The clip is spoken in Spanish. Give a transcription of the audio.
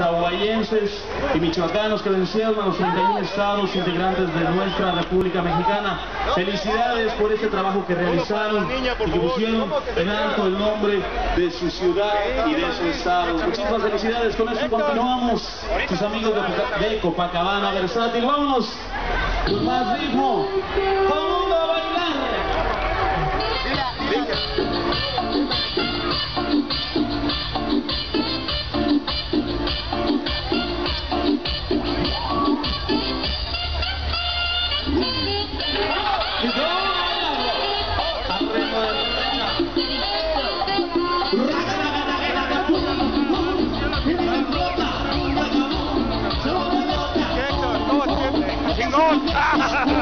sahuayenses y michoacanos que vencieron a los 31 estados integrantes de nuestra República Mexicana. Felicidades por este trabajo que realizaron y que pusieron en alto el nombre de su ciudad y de su estado. Muchísimas felicidades, con esto continuamos, sus amigos de, Copacabana Versátil. Vámonos, con más ritmo, todo Chingón.